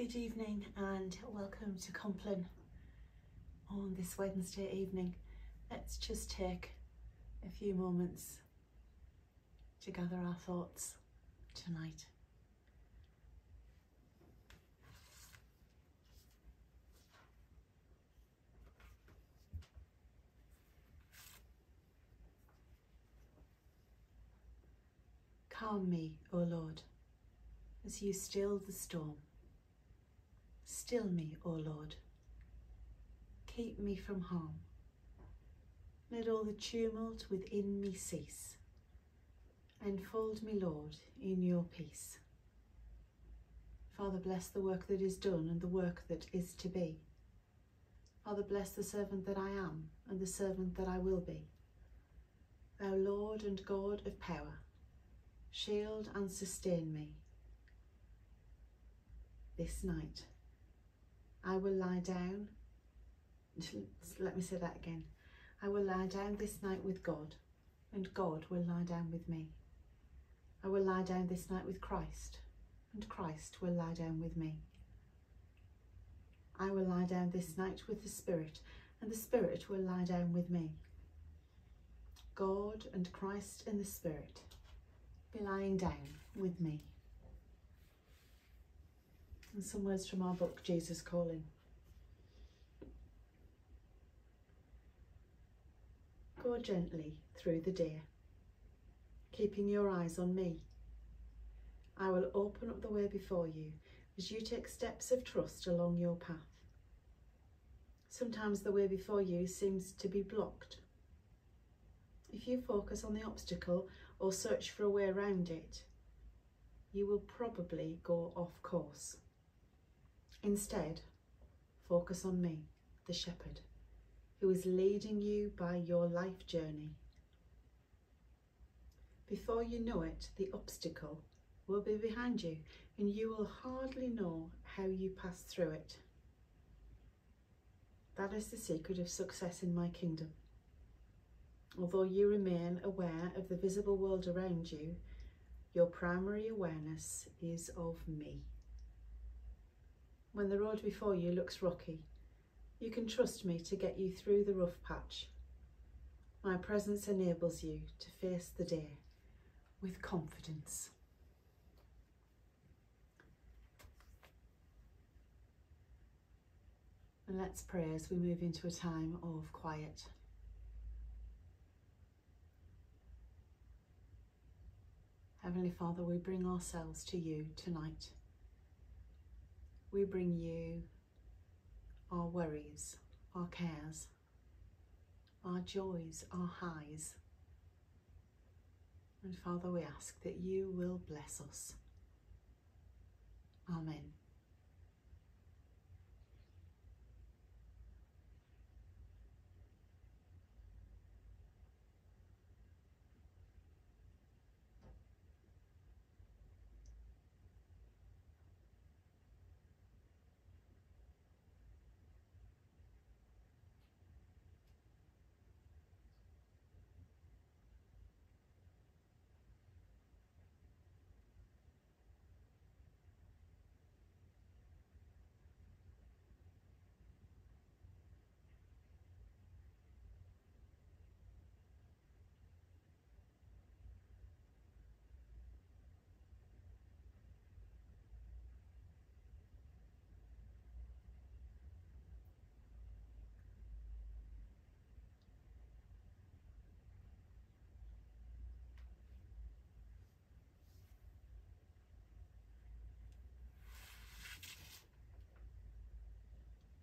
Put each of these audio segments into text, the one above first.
Good evening and welcome to Compline on this Wednesday evening. Let's just take a few moments to gather our thoughts tonight. Calm me, O Lord, as you still the storm. Still me, O Lord. Keep me from harm. Let all the tumult within me cease. Enfold me, Lord, in your peace. Father, bless the work that is done and the work that is to be. Father, bless the servant that I am and the servant that I will be. Thou Lord and God of power, shield and sustain me this night. I will lie down. Let me say that again. I will lie down this night with God, and God will lie down with me. I will lie down this night with Christ, and Christ will lie down with me. I will lie down this night with the Spirit, and the Spirit will lie down with me. God and Christ and the Spirit be lying down with me. And some words from our book, Jesus Calling. Go gently through the deer, keeping your eyes on me. I will open up the way before you as you take steps of trust along your path. Sometimes the way before you seems to be blocked. If you focus on the obstacle or search for a way around it, you will probably go off course. Instead, focus on me, the shepherd, who is leading you by your life journey. Before you know it, the obstacle will be behind you and you will hardly know how you passed through it. That is the secret of success in my kingdom. Although you remain aware of the visible world around you, your primary awareness is of me. When the road before you looks rocky, you can trust me to get you through the rough patch. My presence enables you to face the day with confidence. And let's pray as we move into a time of quiet. Heavenly Father, we bring ourselves to you tonight we bring you our worries, our cares, our joys, our highs. And Father, we ask that you will bless us. Amen.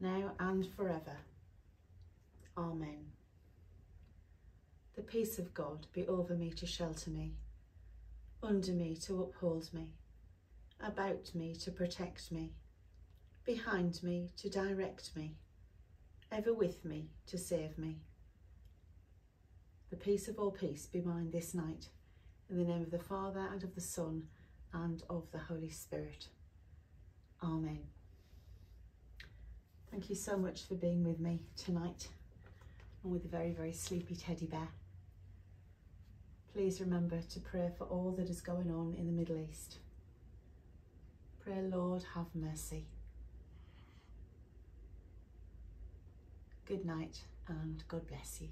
now and forever. Amen. The peace of God be over me to shelter me, under me to uphold me, about me to protect me, behind me to direct me, ever with me to save me. The peace of all peace be mine this night, in the name of the Father and of the Son and of the Holy Spirit. Amen. Thank you so much for being with me tonight and with a very, very sleepy teddy bear. Please remember to pray for all that is going on in the Middle East. Pray, Lord, have mercy. Good night and God bless you.